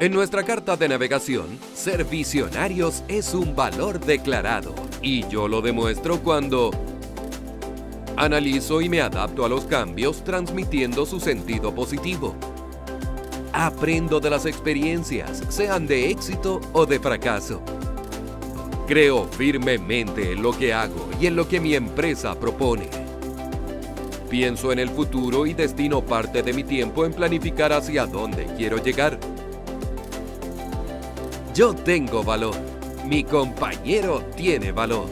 En nuestra carta de navegación, ser visionarios es un valor declarado y yo lo demuestro cuando analizo y me adapto a los cambios transmitiendo su sentido positivo. Aprendo de las experiencias, sean de éxito o de fracaso. Creo firmemente en lo que hago y en lo que mi empresa propone. Pienso en el futuro y destino parte de mi tiempo en planificar hacia dónde quiero llegar. Yo tengo valor. Mi compañero tiene valor.